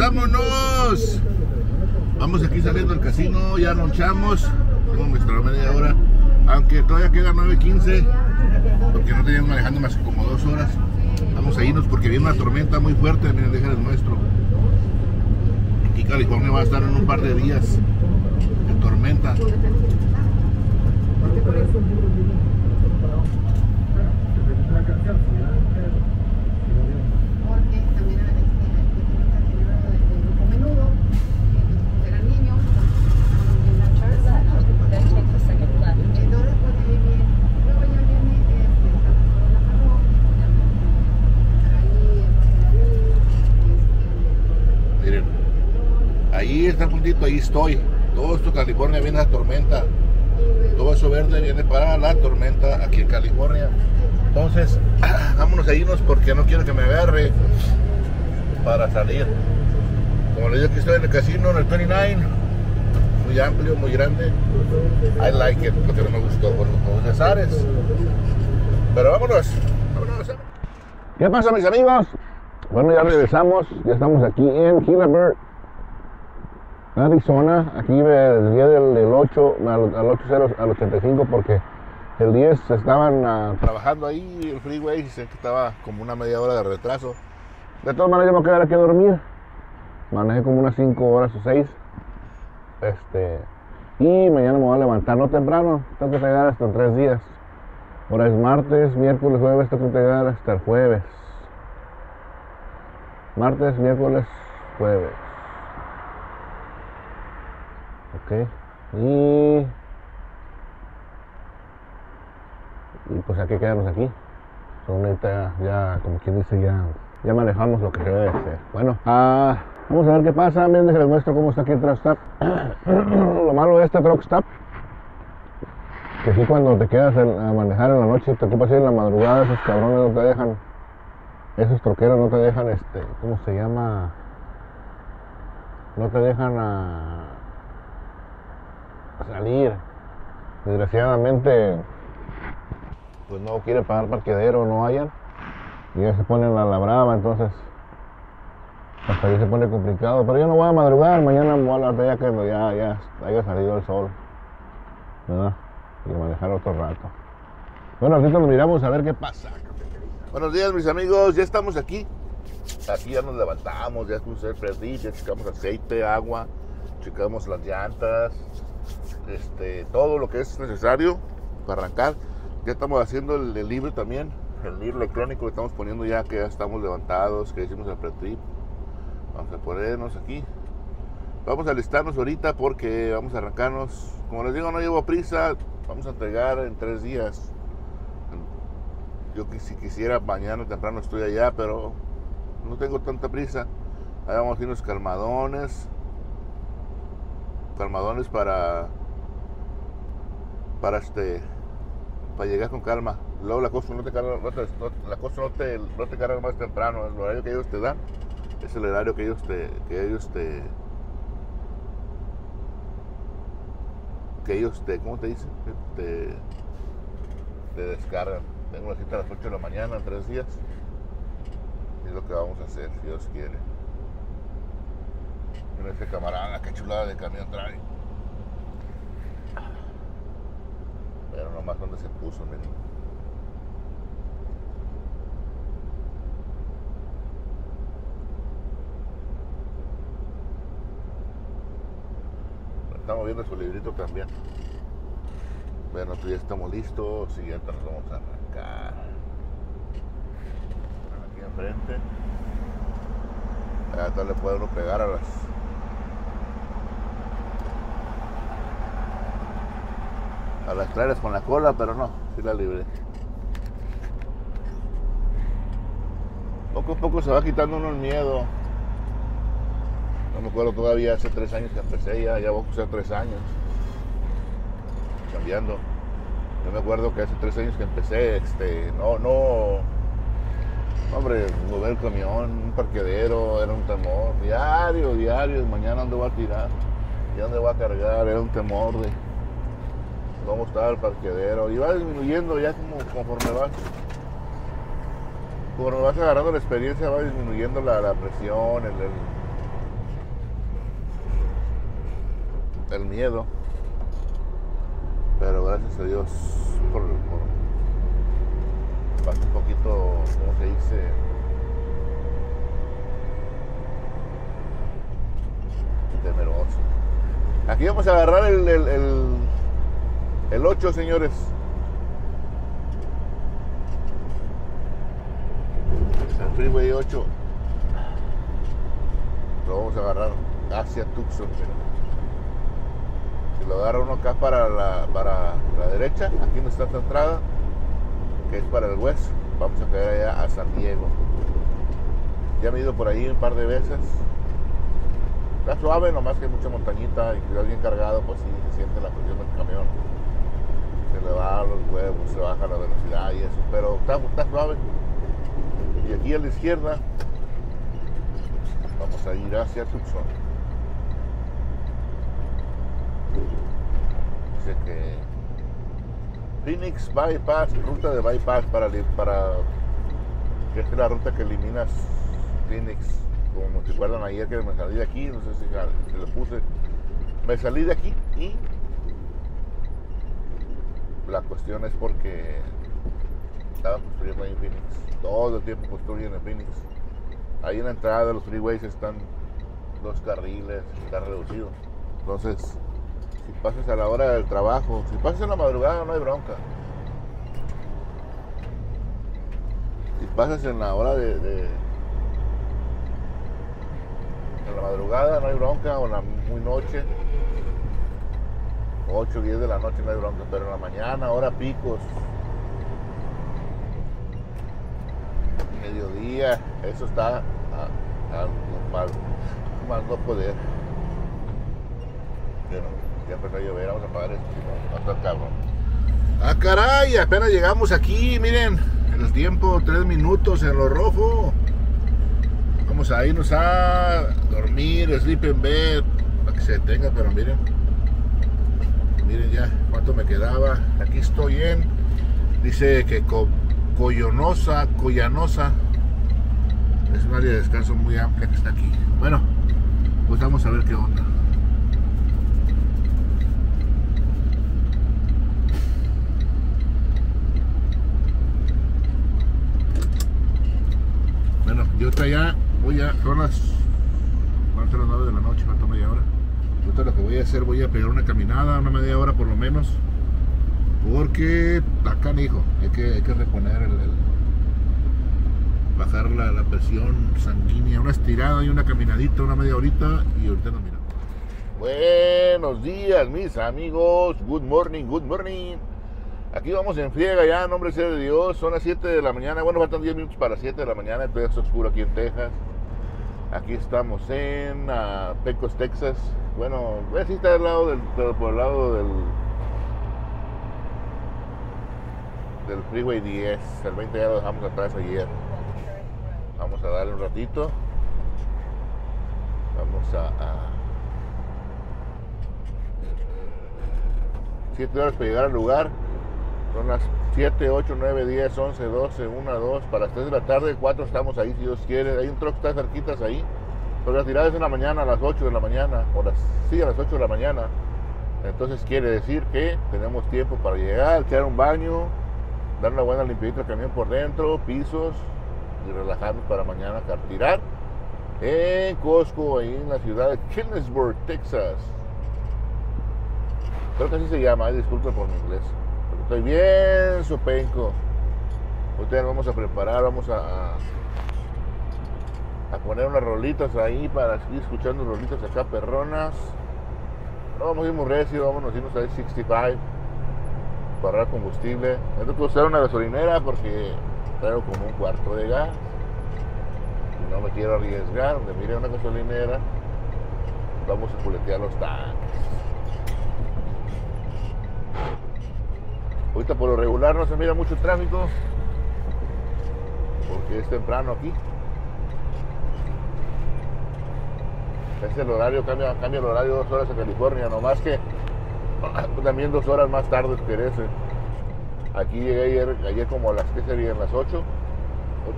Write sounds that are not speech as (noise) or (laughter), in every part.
vámonos. Vamos aquí saliendo del casino, ya ronchamos. Tengo nuestra media hora. Aunque todavía queda 9.15, porque no teníamos manejando más que como dos horas. Vamos a irnos porque viene una tormenta muy fuerte, miren, déjenles nuestro. Aquí California va a estar en un par de días de tormenta. porque también este, el del grupo menudo, entonces eran niños, en la charla, Then take the second left. entonces pues ahí viene, luego ya viene este, San Antonio de la Parroquia, ya viene ahí en Rosarito, Miren, ahí estoy. Todo esto California viene a tormenta. Todo eso verde viene para la tormenta aquí en California. Entonces, (clears throat) vámonos a irnos porque no quiero que me agarre para salir. Como les digo que estoy en el casino, en el 29, muy amplio, muy grande. I like it, lo que no me gustó con los Cesares. Pero vámonos, vámonos. ¿Qué pasa mis amigos? Bueno, ya regresamos, ya estamos aquí en Arizona, aquí el día del, del 8 al, al 80 al 85 porque el 10 estaban ah, trabajando ahí el freeway y que estaba como una media hora de retraso. De todas maneras yo me voy a quedar aquí a dormir. Manejé como unas 5 horas o 6. Este, y mañana me voy a levantar no temprano, tengo que llegar hasta en 3 días. Ahora es martes, miércoles, jueves, tengo que llegar hasta el jueves. Martes, miércoles, jueves. Y. Y pues hay que quedarnos aquí. Ahorita ya, como quien dice, ya, ya manejamos lo que se debe hacer. Bueno, ah, vamos a ver qué pasa. Miren, les muestro cómo está aquí el truck (clears throat) lo malo de este truck que aquí cuando te quedas a manejar en la noche, te ocupas ir en la madrugada, esos cabrones no te dejan, esos troqueros no te dejan, este, ¿cómo se llama? No te dejan a, a salir. Desgraciadamente, pues no quieren pagar parqueadero, no hayan, y ya se ponen a la brava, entonces hasta ahí se pone complicado. Pero yo no voy a madrugar, mañana voy a levantar ya que ya, ya haya salido el sol, ¿verdad? y manejar otro rato. Bueno, ahorita nos miramos a ver qué pasa. Buenos días, mis amigos. Ya estamos aquí. Aquí ya nos levantamos, ya puse el predit, ya checamos aceite, agua, checamos las llantas, este, todo lo que es necesario para arrancar. Ya estamos haciendo el, libro también, el libro electrónico que estamos poniendo ya que ya estamos levantados, que hicimos el pre-trip. Vamos a ponernos aquí. Vamos a alistarnos ahorita porque vamos a arrancarnos. Como les digo, no llevo prisa. Vamos a entregar en tres días. Yo si quisiera mañana temprano estoy allá, pero no tengo tanta prisa. Ahí vamos a ir unos calmadones. Calmadones para para este para llegar con calma. Luego la cosa no te carga, la cosa no te, no te carga más temprano. El horario que ellos te dan es el horario que ellos te, que ellos te, que ellos te, ¿cómo te dicen? Te, te descargan. Tengo una cita a las 8 de la mañana en tres días. Es lo que vamos a hacer, si Dios quiere. Este camarada, qué chulada de camión trae. Pero nomás donde se puso, miren. Estamos viendo su librito también. Bueno, ya estamos listos ya nos vamos a arrancar. Aquí enfrente. Acá le puede uno pegar a las. A las trailers con la cola, pero no, sí la libré. Poco a poco se va quitando uno el miedo. No me acuerdo todavía, hace tres años que empecé, ya, ya voy a usar tres años cambiando. Yo me acuerdo que hace tres años que empecé, este, no, no, hombre, mover el camión, un parqueadero, era un temor, diario, diario, mañana dónde voy a tirar, y dónde voy a cargar, era un temor de cómo está el parqueadero. Y va disminuyendo ya como conforme vas. Conforme vas agarrando la experiencia, va disminuyendo la, presión, el, el, miedo. Pero gracias a Dios por, por pasa un poquito, como se dice, temeroso. Aquí vamos a agarrar el, el el 8, señores. El Freeway 8. Lo vamos a agarrar hacia Tucson. mira. Si lo agarra uno acá para la, para la derecha, aquí no está esta entrada, que es para el west, vamos a caer allá a San Diego. Ya me he ido por ahí un par de veces. Está suave, nomás que hay mucha montañita y cuidado bien cargado, pues sí, se siente la presión del camión. Se le va a los huevos, se baja la velocidad y eso, pero está, está suave. Y aquí a la izquierda vamos a ir hacia Tucson. Dice que Phoenix Bypass, ruta de bypass para, para que es la ruta que eliminas Phoenix. Como si recuerdan ayer que me salí de aquí, no sé si, si le puse. Me salí de aquí y la cuestión es porque estaba construyendo en Phoenix. Todo el tiempo construyen en Phoenix. Ahí en la entrada de los freeways están dos carriles, está reducido. Entonces, si pasas a la hora del trabajo, si pasas en la madrugada no hay bronca. Si pasas en la hora de, de- en la madrugada no hay bronca, o en la muy noche, 8 o 10 de la noche no hay bronca, pero en la mañana, hora picos, mediodía, eso está a, mal, mal no poder. Bueno, ya empezó a llover, vamos a apagar esto, si no, va a estar cabrón. Ah, caray, apenas llegamos aquí, miren, el tiempo, tres minutos en lo rojo. Vamos a irnos a dormir, sleep in bed, para que se detenga, pero miren, miren ya cuánto me quedaba. Aquí estoy en, dice que Co- Coyonosa, es un área de descanso muy amplia que está aquí. Bueno, pues vamos a ver qué onda. Bueno, yo ya voy a. Son las. Las 9 de la noche. Lo que voy a hacer, voy a pegar una caminada, una media hora por lo menos. Porque está canijo. Hay que, hay que reponer bajar la, la presión sanguínea. Una estirada y una caminadita, una media horita. Y ahorita nos miramos. Buenos días, mis amigos. Good morning, good morning. Aquí vamos en friega ya, nombre sea de Dios. Son las 7 de la mañana. Bueno, faltan 10 minutos para 7 de la mañana. Está oscuro aquí en Texas. Aquí estamos en ah, Pecos, Texas. Bueno, pues sí está al lado del, por el lado del del Freeway 10. El 20 ya lo dejamos atrás ayer. Vamos a darle un ratito. Vamos a, a 7 horas para llegar al lugar. Son las 7, 8, 9, 10, 11, 12, 1, 2. Para las 3 de la tarde, 4 estamos ahí si Dios quiere. Hay un truck que está cerquitas ahí. Pero la tirada es en la mañana, a las 8 de la mañana. O las, sí, a las 8 de la mañana. Entonces quiere decir que tenemos tiempo para llegar, echar un baño, dar una buena limpieza al camión por dentro, pisos y relajarnos para mañana tirar en Costco, ahí en la ciudad de Killingsburg, Texas. Creo que así se llama, ay, disculpe por mi inglés. Estoy bien sopenco. Nos vamos a preparar, vamos a, a, poner unas rolitas ahí para seguir escuchando rolitas acá perronas. Vamos a ir muy recio, vámonos a irnos a 65 para ahorrar combustible. Tengo que usar una gasolinera porque traigo como un cuarto de gas. Y no me quiero arriesgar, donde mire una gasolinera, vamos a puletear los tanques. Ahorita por lo regular no se mira mucho tráfico porque es temprano aquí. Es el horario, cambia, cambia el horario dos horas a California, nomás que (clears throat) también dos horas más tarde ese. Aquí llegué ayer, ayer como a las que serían las 8,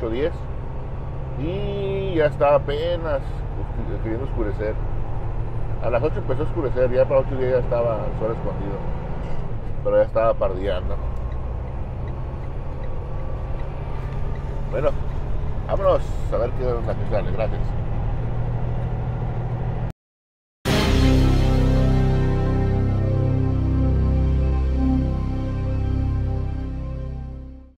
8.10 y ya está apenas queriendo oscurecer. A las 8 empezó a oscurecer, ya para 8 días ya estaba el sol escondido. Pero ya estaba pardeando. Bueno, vámonos a ver qué onda que sale. Gracias.